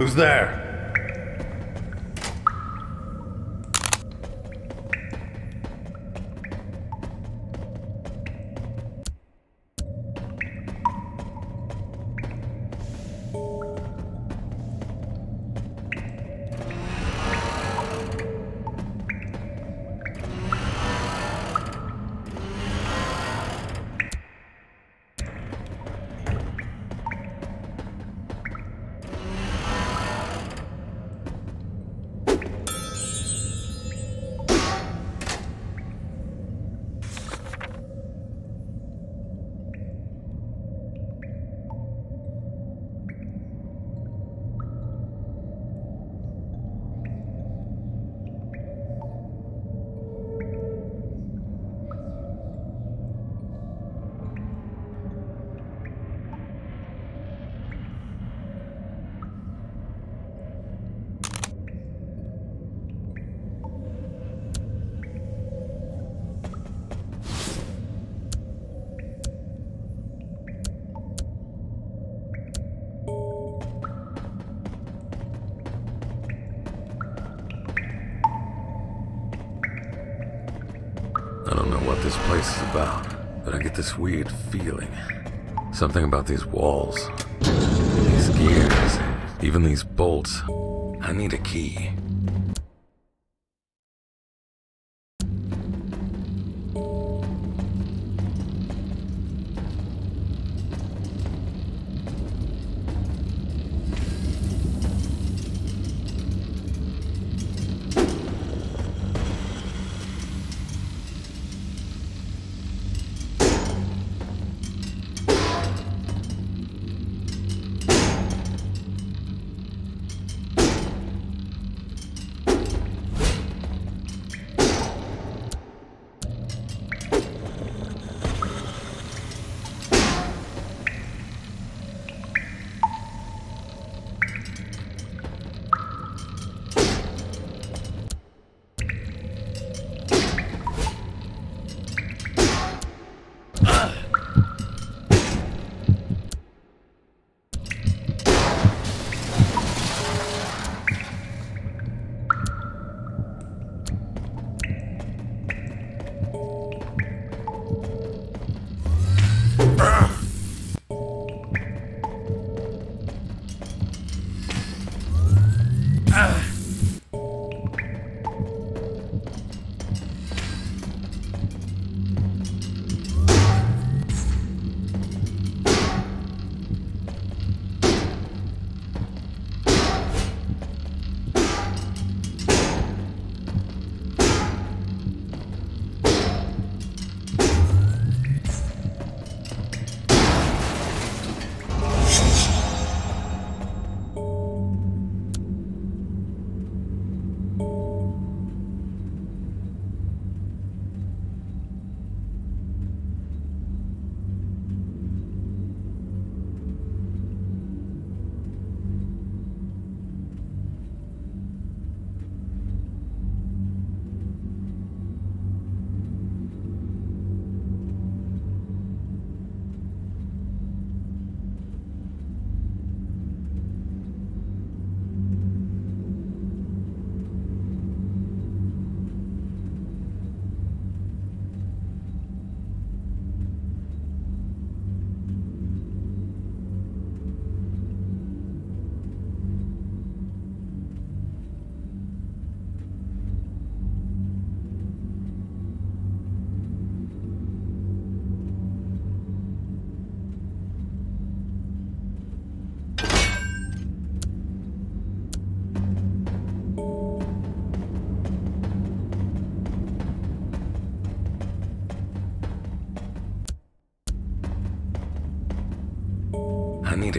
Who's there? About, but I get this weird feeling. Something about these walls, these gears, even these bolts. I need a key.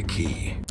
A key.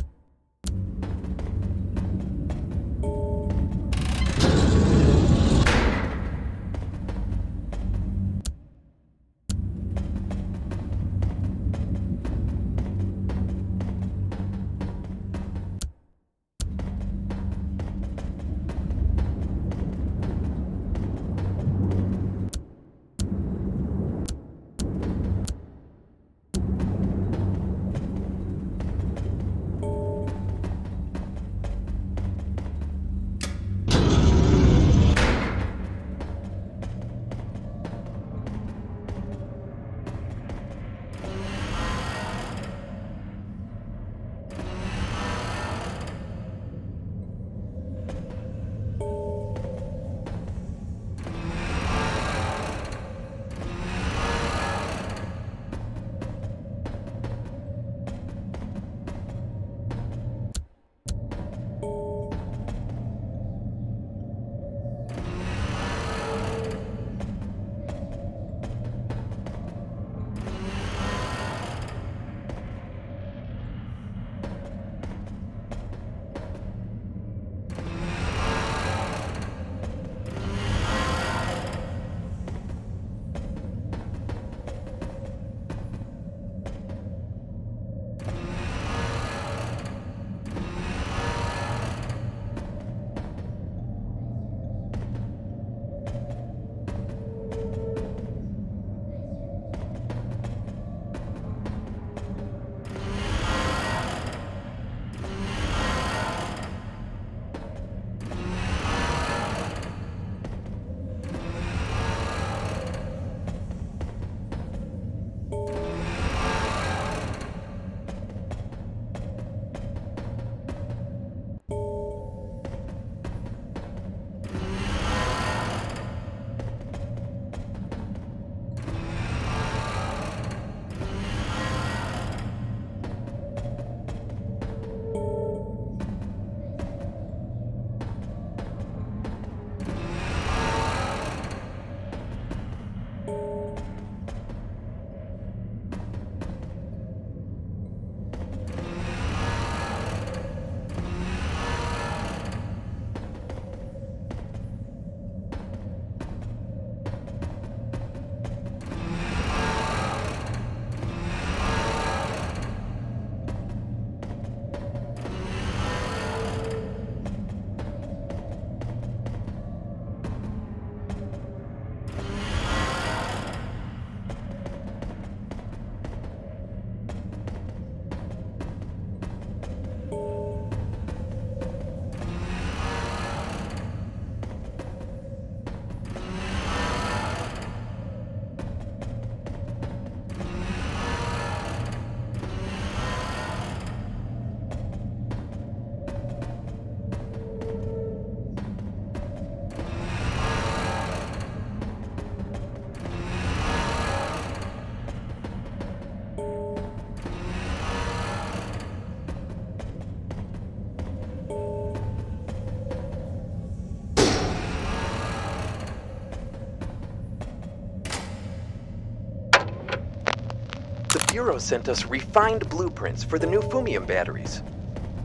Bureau sent us refined blueprints for the new Fumium batteries.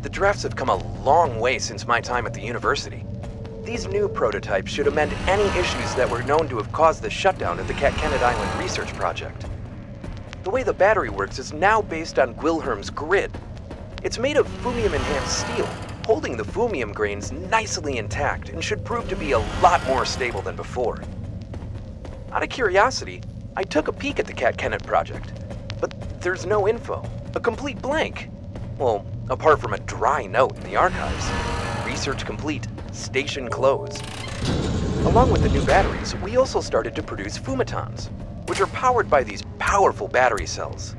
The drafts have come a long way since my time at the university. These new prototypes should amend any issues that were known to have caused the shutdown of the Catkennet Island research project. The way the battery works is now based on Gwilherm's grid. It's made of fumium-enhanced steel, holding the fumium grains nicely intact and should prove to be a lot more stable than before. Out of curiosity, I took a peek at the Catkennet project, but there's no info. A complete blank. Well, apart from a dry note in the archives. Research complete, station closed. Along with the new batteries, we also started to produce fumitons, which are powered by these powerful battery cells.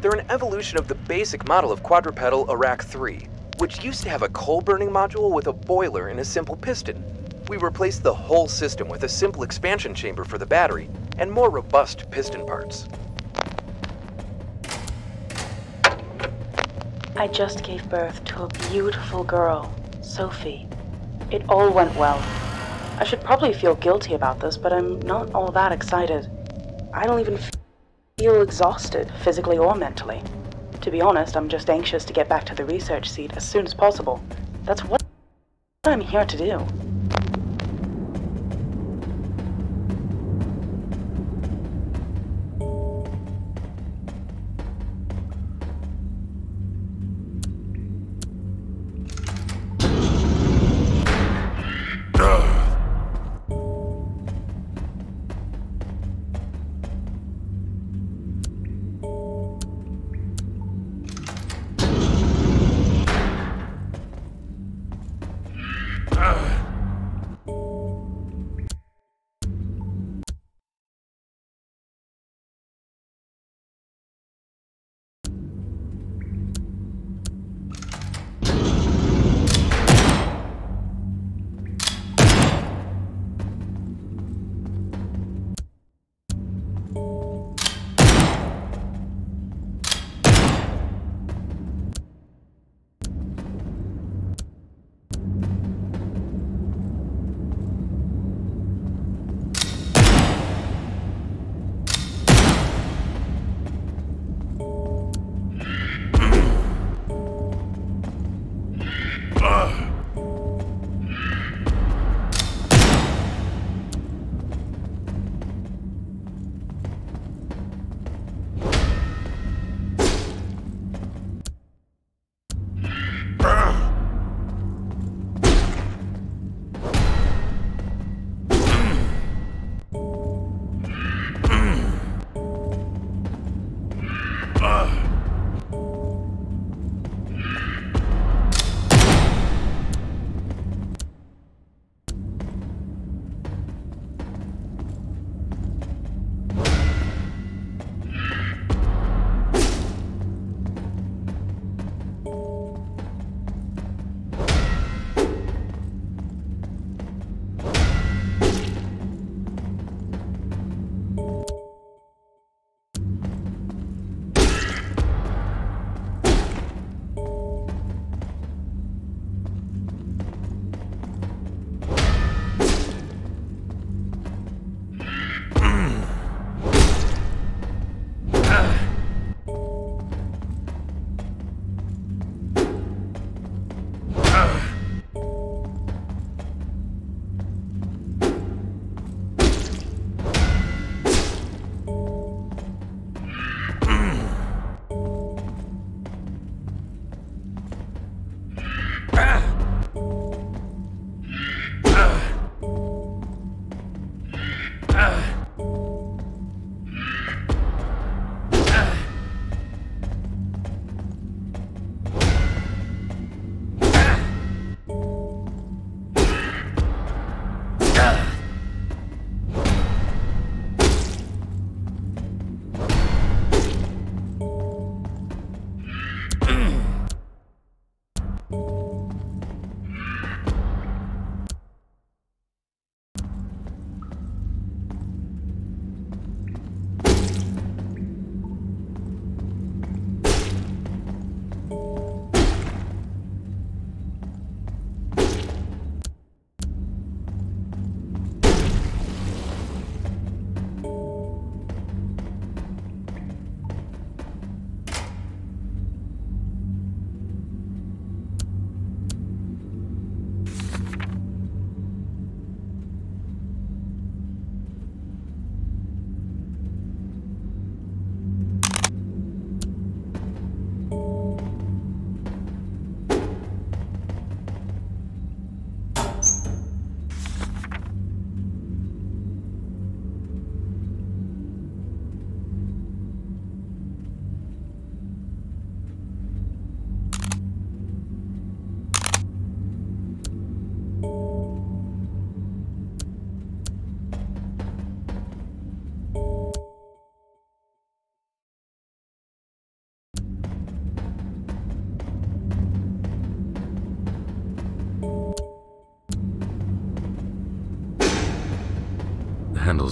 They're an evolution of the basic model of quadrupedal Arak 3, which used to have a coal burning module with a boiler and a simple piston. We replaced the whole system with a simple expansion chamber for the battery and more robust piston parts. I just gave birth to a beautiful girl, Sophie. It all went well. I should probably feel guilty about this, but I'm not all that excited. I don't even feel exhausted, physically or mentally. To be honest, I'm just anxious to get back to the research seat as soon as possible. That's what I'm here to do.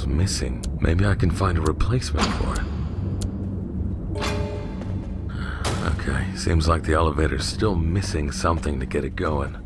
Missing. Maybe I can find a replacement for it. Okay, seems like the elevator's still missing something to get it going.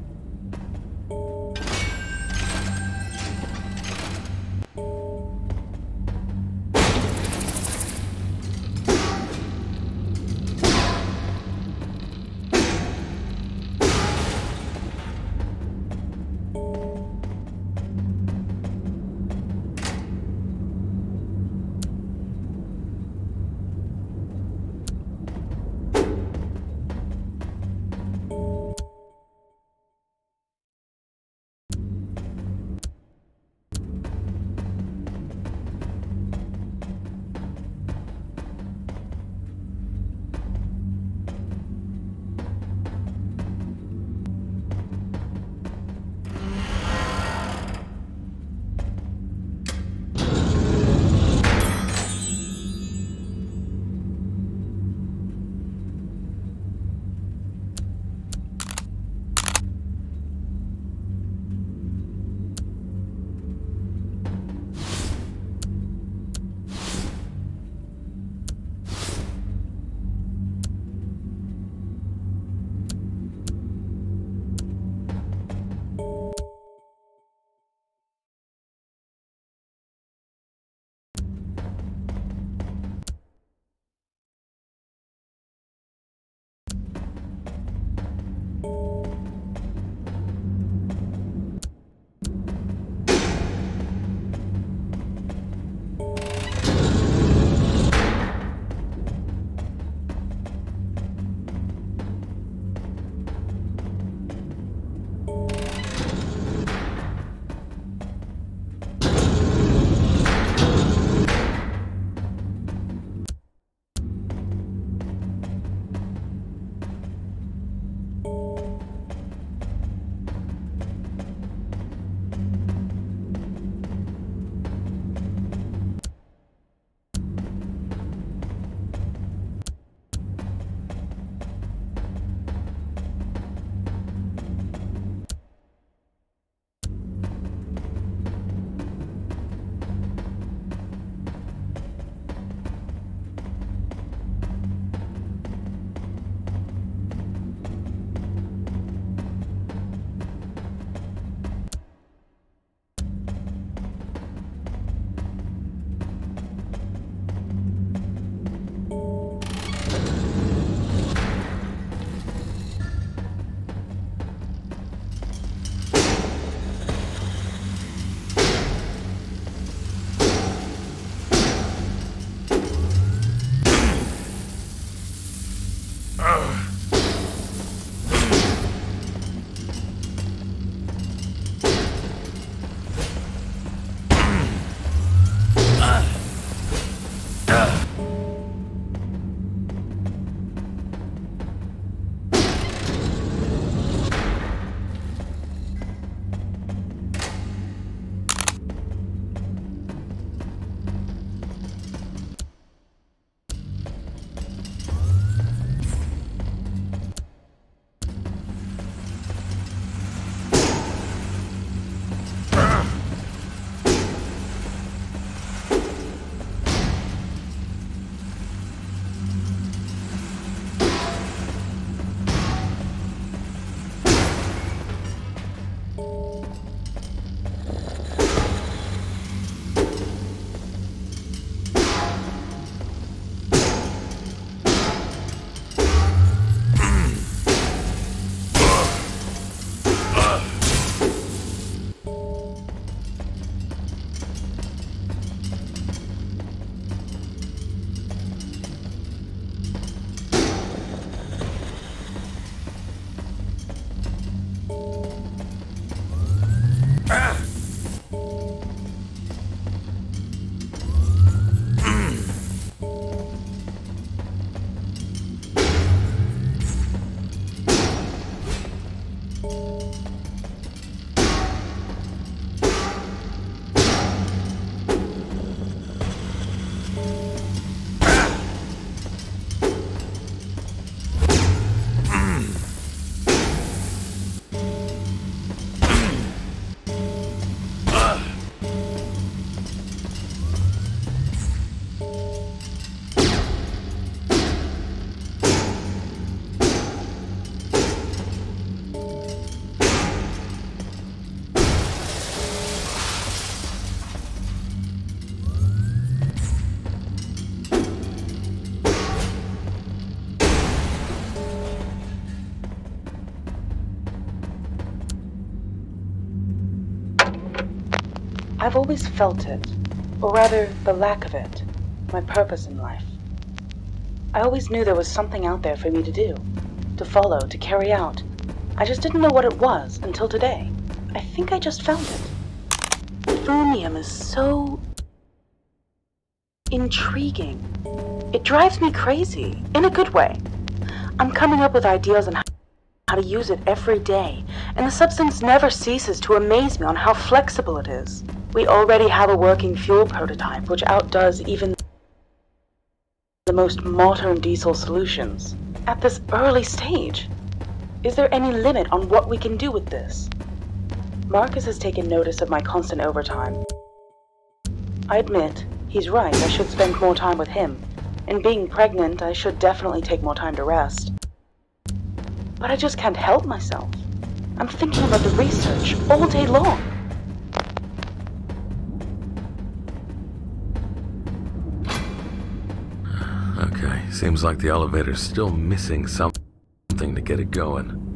I've always felt it, or rather, the lack of it, my purpose in life. I always knew there was something out there for me to do, to follow, to carry out. I just didn't know what it was until today. I think I just found it. Fumium is so intriguing. It drives me crazy, in a good way. I'm coming up with ideas on how to use it every day, and the substance never ceases to amaze me on how flexible it is. We already have a working fuel prototype which outdoes even the most modern diesel solutions. At this early stage, is there any limit on what we can do with this? Marcus has taken notice of my constant overtime. I admit, he's right, I should spend more time with him. And being pregnant, I should definitely take more time to rest. But I just can't help myself. I'm thinking about the research all day long. Seems like the elevator's still missing something to get it going.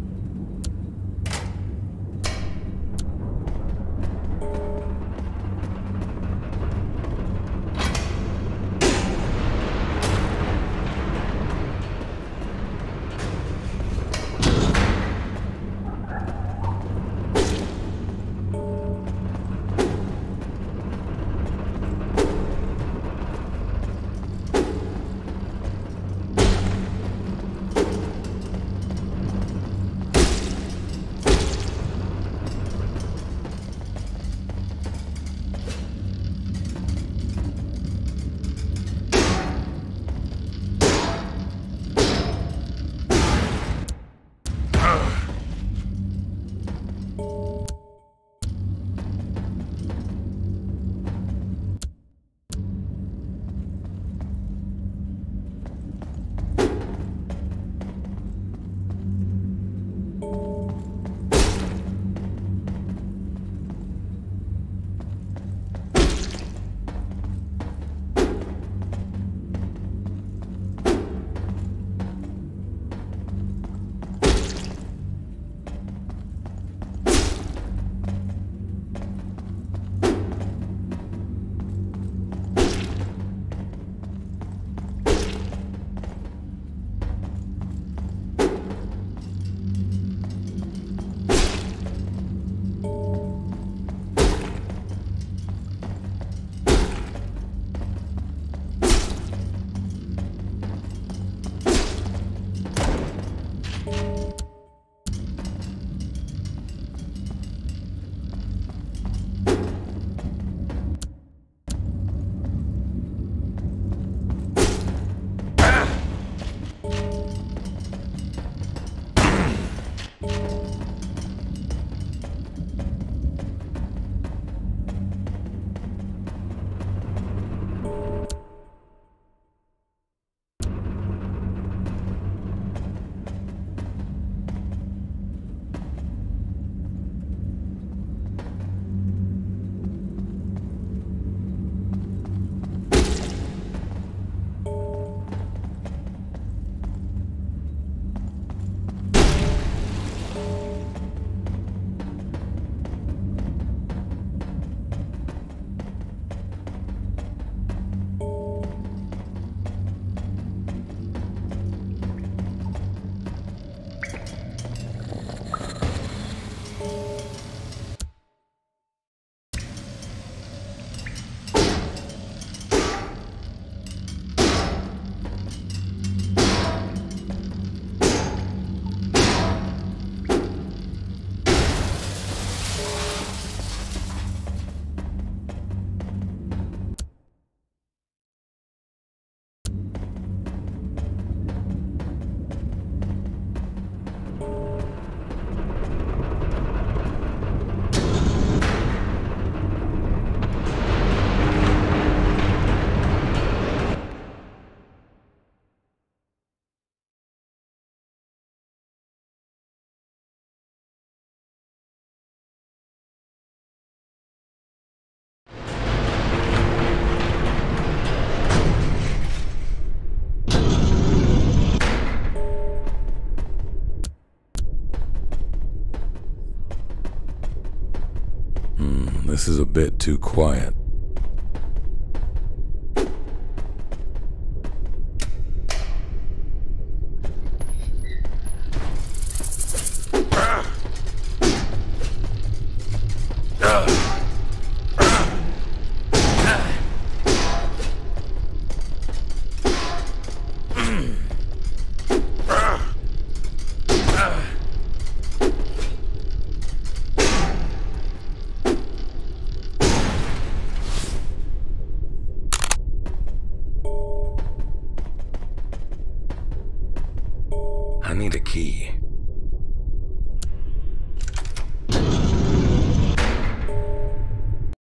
This is a bit too quiet.